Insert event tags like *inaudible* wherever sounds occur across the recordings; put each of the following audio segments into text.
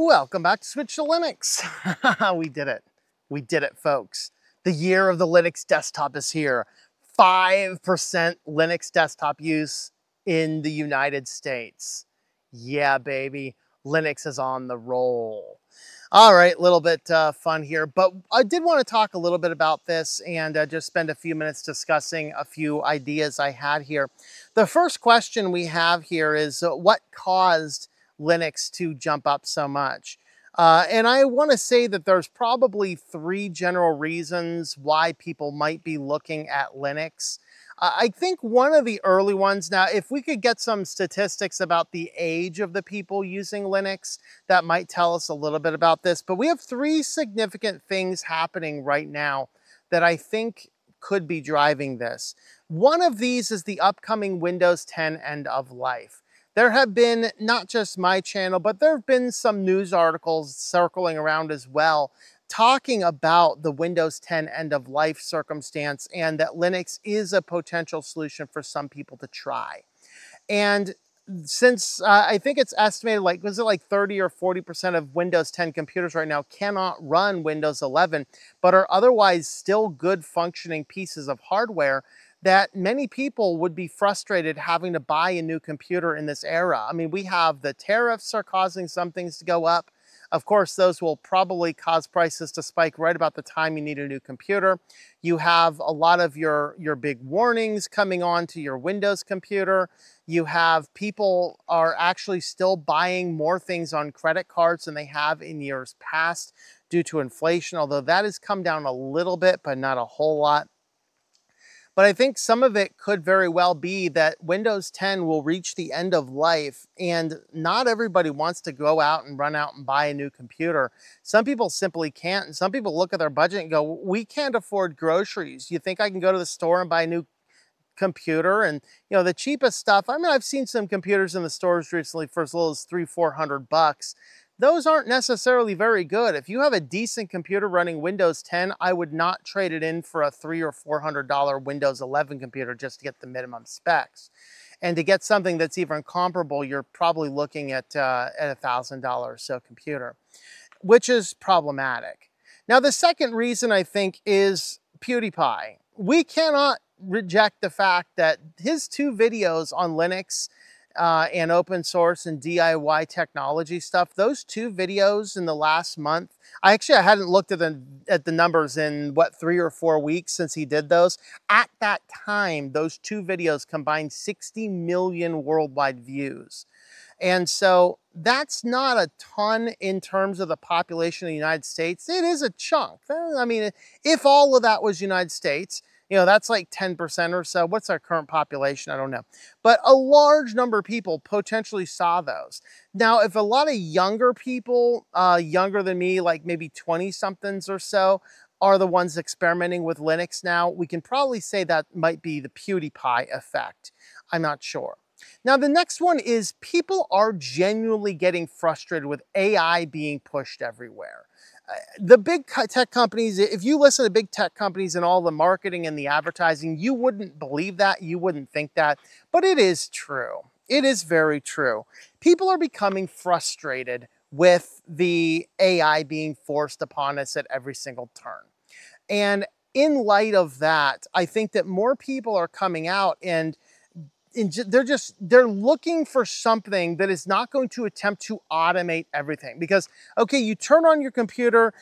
Welcome back to Switched to Linux. *laughs* we did it. We did it, folks. The year of the Linux desktop is here. 5% Linux desktop use in the United States. Yeah, baby. Linux is on the roll. All right, a little bit uh, fun here, but I did want to talk a little bit about this and uh, just spend a few minutes discussing a few ideas I had here. The first question we have here is uh, what caused Linux to jump up so much? Uh, and I want to say that there's probably three general reasons why people might be looking at Linux. I think one of the early ones, now if we could get some statistics about the age of the people using Linux, that might tell us a little bit about this. But we have three significant things happening right now that I think could be driving this. One of these is the upcoming Windows 10 end of life. There have been not just my channel, but there have been some news articles circling around as well talking about the Windows 10 end of life circumstance and that Linux is a potential solution for some people to try. And since uh, I think it's estimated like, was it like 30 or 40% of Windows 10 computers right now cannot run Windows 11, but are otherwise still good functioning pieces of hardware that many people would be frustrated having to buy a new computer in this era. I mean, we have the tariffs are causing some things to go up. Of course, those will probably cause prices to spike right about the time you need a new computer. You have a lot of your, your big warnings coming on to your Windows computer. You have people are actually still buying more things on credit cards than they have in years past due to inflation, although that has come down a little bit, but not a whole lot. But I think some of it could very well be that Windows 10 will reach the end of life and not everybody wants to go out and run out and buy a new computer. Some people simply can't. And some people look at their budget and go, we can't afford groceries. You think I can go to the store and buy a new computer and you know the cheapest stuff i mean i've seen some computers in the stores recently for as little as three four hundred bucks those aren't necessarily very good. If you have a decent computer running Windows 10, I would not trade it in for a three or four hundred dollar Windows 11 computer just to get the minimum specs. And to get something that's even comparable, you're probably looking at uh, at a thousand dollars or so computer, which is problematic. Now, the second reason I think is PewDiePie. We cannot reject the fact that his two videos on Linux uh, and open source and DIY technology stuff. Those two videos in the last month, I actually I hadn't looked at the at the numbers in what three or four weeks since he did those. At that time, those two videos combined 60 million worldwide views. And so that's not a ton in terms of the population of the United States. It is a chunk. I mean, if all of that was United States, you know, that's like 10% or so. What's our current population? I don't know. But a large number of people potentially saw those. Now, if a lot of younger people, uh, younger than me, like maybe 20 somethings or so, are the ones experimenting with Linux now, we can probably say that might be the PewDiePie effect. I'm not sure. Now, the next one is people are genuinely getting frustrated with AI being pushed everywhere the big tech companies, if you listen to big tech companies and all the marketing and the advertising, you wouldn't believe that, you wouldn't think that, but it is true. It is very true. People are becoming frustrated with the AI being forced upon us at every single turn. And in light of that, I think that more people are coming out and they're just they're looking for something that is not going to attempt to automate everything because okay you turn on your computer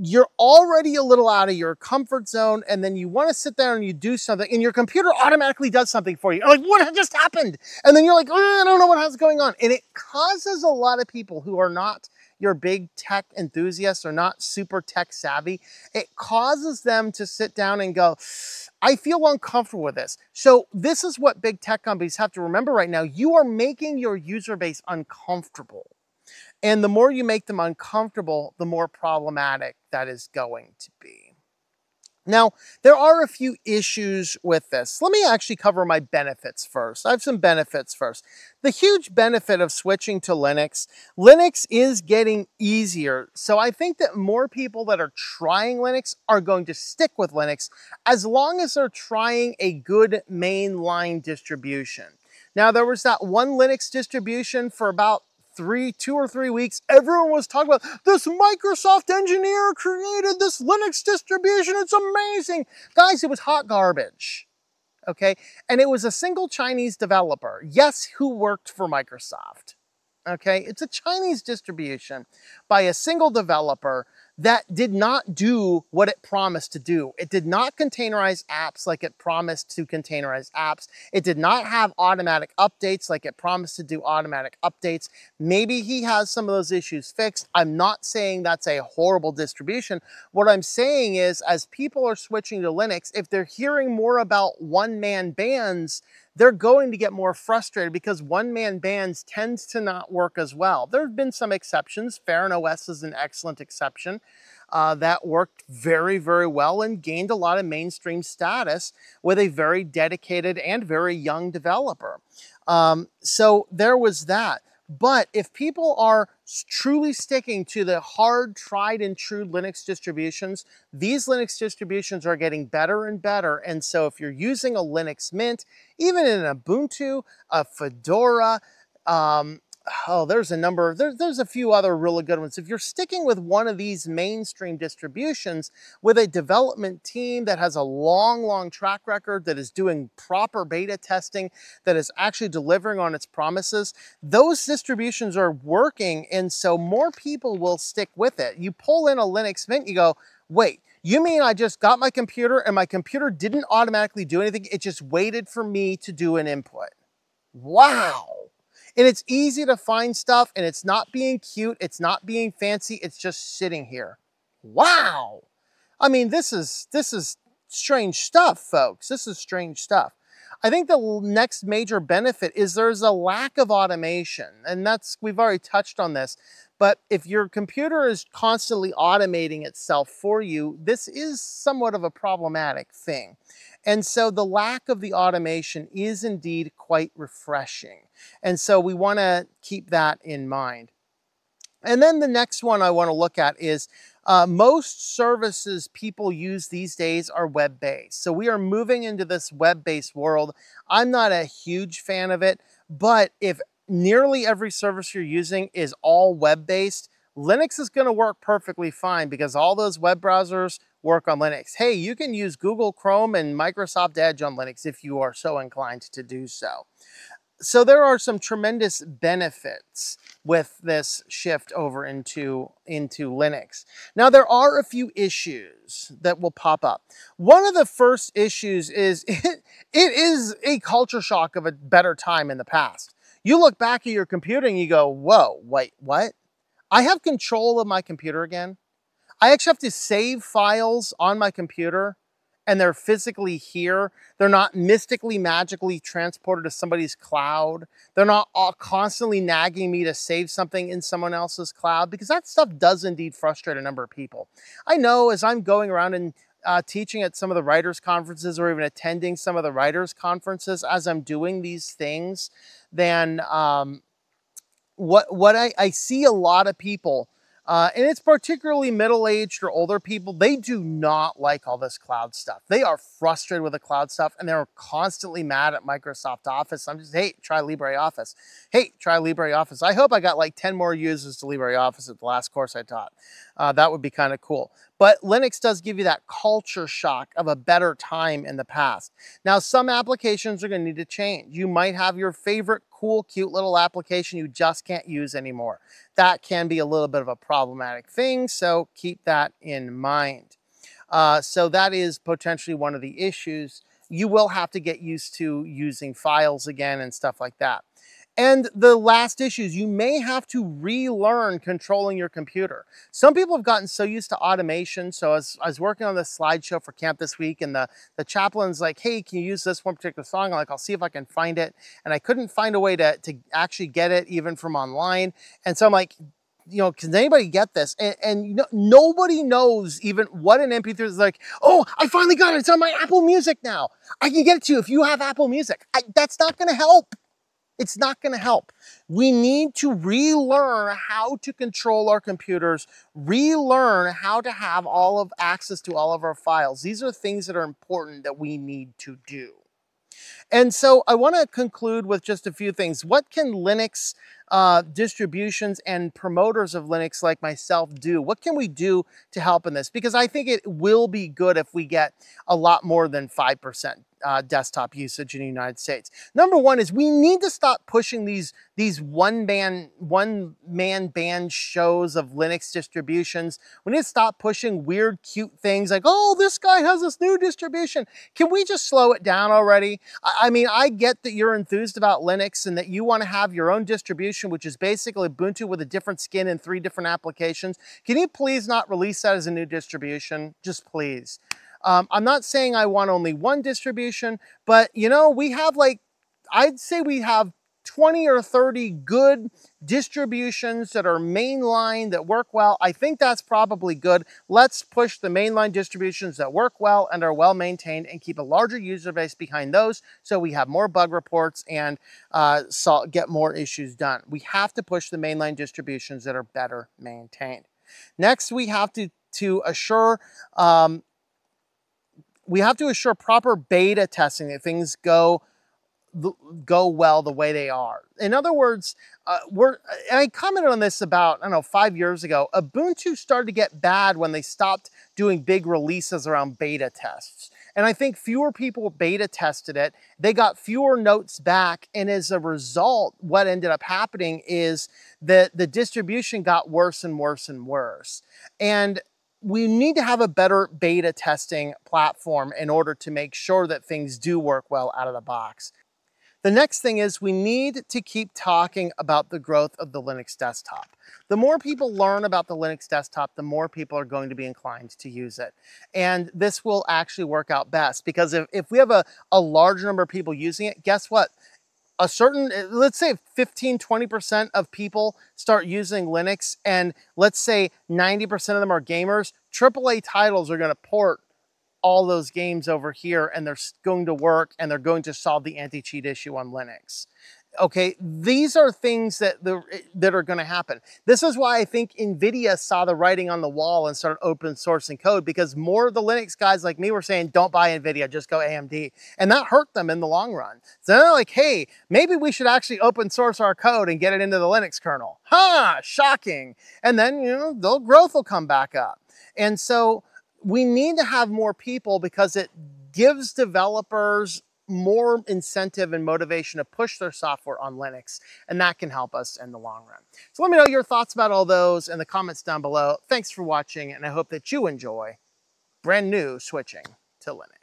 you're already a little out of your comfort zone and then you want to sit there and you do something and your computer automatically does something for you. You're like, what just happened? And then you're like, I don't know what going on. And it causes a lot of people who are not your big tech enthusiasts are not super tech savvy, it causes them to sit down and go, I feel uncomfortable with this. So this is what big tech companies have to remember right now. You are making your user base uncomfortable. And the more you make them uncomfortable, the more problematic that is going to be. Now, there are a few issues with this. Let me actually cover my benefits first. I have some benefits first. The huge benefit of switching to Linux, Linux is getting easier. So I think that more people that are trying Linux are going to stick with Linux as long as they're trying a good mainline distribution. Now, there was that one Linux distribution for about three, two or three weeks, everyone was talking about this Microsoft engineer created this Linux distribution. It's amazing. Guys, it was hot garbage. Okay. And it was a single Chinese developer. Yes, who worked for Microsoft. Okay. It's a Chinese distribution by a single developer that did not do what it promised to do. It did not containerize apps like it promised to containerize apps. It did not have automatic updates like it promised to do automatic updates. Maybe he has some of those issues fixed. I'm not saying that's a horrible distribution. What I'm saying is as people are switching to Linux, if they're hearing more about one-man bands, they're going to get more frustrated because one-man bands tends to not work as well. There have been some exceptions. Feren OS is an excellent exception. Uh, that worked very, very well and gained a lot of mainstream status with a very dedicated and very young developer. Um, so there was that. But if people are truly sticking to the hard, tried and true Linux distributions, these Linux distributions are getting better and better. And so if you're using a Linux Mint, even in Ubuntu, a Fedora, um, oh, there's a number, there, there's a few other really good ones. If you're sticking with one of these mainstream distributions with a development team that has a long, long track record, that is doing proper beta testing, that is actually delivering on its promises, those distributions are working. And so more people will stick with it. You pull in a Linux Mint, you go, wait, you mean I just got my computer and my computer didn't automatically do anything? It just waited for me to do an input. Wow. And it's easy to find stuff and it's not being cute. It's not being fancy. It's just sitting here. Wow. I mean, this is, this is strange stuff, folks. This is strange stuff. I think the next major benefit is there's a lack of automation. And that's, we've already touched on this. But if your computer is constantly automating itself for you, this is somewhat of a problematic thing. And so the lack of the automation is indeed quite refreshing. And so we want to keep that in mind. And then the next one I want to look at is uh, most services people use these days are web-based. So we are moving into this web-based world. I'm not a huge fan of it, but if nearly every service you're using is all web-based, Linux is going to work perfectly fine because all those web browsers work on Linux. Hey, you can use Google Chrome and Microsoft Edge on Linux if you are so inclined to do so. So there are some tremendous benefits with this shift over into, into Linux. Now there are a few issues that will pop up. One of the first issues is *laughs* it, it is a culture shock of a better time in the past. You look back at your computer and you go, whoa, wait, what? I have control of my computer again. I actually have to save files on my computer and they're physically here. They're not mystically, magically transported to somebody's cloud. They're not all constantly nagging me to save something in someone else's cloud because that stuff does indeed frustrate a number of people. I know as I'm going around and uh, teaching at some of the writers conferences or even attending some of the writers conferences as I'm doing these things, then um, what, what I, I see a lot of people uh, and it's particularly middle-aged or older people. They do not like all this cloud stuff. They are frustrated with the cloud stuff and they're constantly mad at Microsoft Office. I'm just, hey, try LibreOffice. Hey, try LibreOffice. I hope I got like 10 more users to LibreOffice at the last course I taught. Uh, that would be kind of cool. But Linux does give you that culture shock of a better time in the past. Now, some applications are going to need to change. You might have your favorite cool, cute little application you just can't use anymore. That can be a little bit of a problematic thing, so keep that in mind. Uh, so that is potentially one of the issues. You will have to get used to using files again and stuff like that. And the last issue is you may have to relearn controlling your computer. Some people have gotten so used to automation. So as I was working on this slideshow for camp this week and the, the chaplain's like, hey, can you use this one particular song? I'm like, I'll see if I can find it. And I couldn't find a way to, to actually get it even from online. And so I'm like, you know, can anybody get this? And, and nobody knows even what an MP3 is like. Oh, I finally got it. It's on my Apple Music now. I can get it to you if you have Apple Music. I, that's not going to help. It's not going to help. We need to relearn how to control our computers, relearn how to have all of access to all of our files. These are things that are important that we need to do. And so I want to conclude with just a few things. What can Linux uh, distributions and promoters of Linux like myself do? What can we do to help in this? Because I think it will be good if we get a lot more than 5% uh, desktop usage in the United States. Number one is we need to stop pushing these these one man one man band shows of Linux distributions. We need to stop pushing weird, cute things like, oh, this guy has this new distribution. Can we just slow it down already? I, I mean, I get that you're enthused about Linux and that you want to have your own distribution, which is basically Ubuntu with a different skin in three different applications. Can you please not release that as a new distribution? Just please. Um, I'm not saying I want only one distribution, but you know, we have like, I'd say we have 20 or 30 good distributions that are mainline that work well. I think that's probably good. Let's push the mainline distributions that work well and are well maintained and keep a larger user base behind those so we have more bug reports and uh, get more issues done. We have to push the mainline distributions that are better maintained. Next, we have to, to assure um, we have to assure proper beta testing that things go go well the way they are. In other words, uh, we're, I commented on this about, I don't know, five years ago. Ubuntu started to get bad when they stopped doing big releases around beta tests. And I think fewer people beta tested it. They got fewer notes back. And as a result, what ended up happening is that the distribution got worse and worse and worse. And we need to have a better beta testing platform in order to make sure that things do work well out of the box. The next thing is we need to keep talking about the growth of the Linux desktop. The more people learn about the Linux desktop, the more people are going to be inclined to use it. And this will actually work out best because if, if we have a, a large number of people using it, guess what? a certain, let's say 15, 20% of people start using Linux and let's say 90% of them are gamers, AAA titles are gonna port all those games over here and they're going to work and they're going to solve the anti-cheat issue on Linux. Okay, these are things that the, eh, that are going to happen. This is why I think NVIDIA saw the writing on the wall and started open sourcing code because more of the Linux guys like me were saying, don't buy NVIDIA, just go AMD. And that hurt them in the long run. So they're like, hey, maybe we should actually open source our code and get it into the Linux kernel. Huh, shocking. And then, you know, the growth will come back up. And so we need to have more people because it gives developers more incentive and motivation to push their software on Linux, and that can help us in the long run. So let me know your thoughts about all those in the comments down below. Thanks for watching, and I hope that you enjoy brand new switching to Linux.